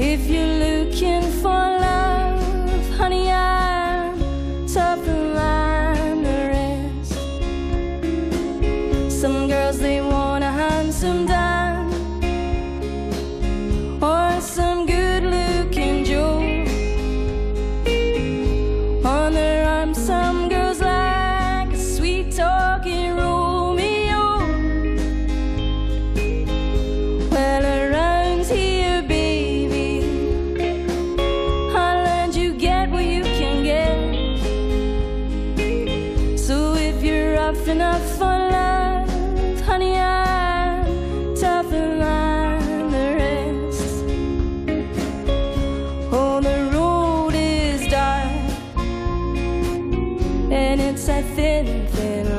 If you're looking for enough for love, honey. I'm tougher than the rest. Oh, the road is dark, and it's a thin, thin. line.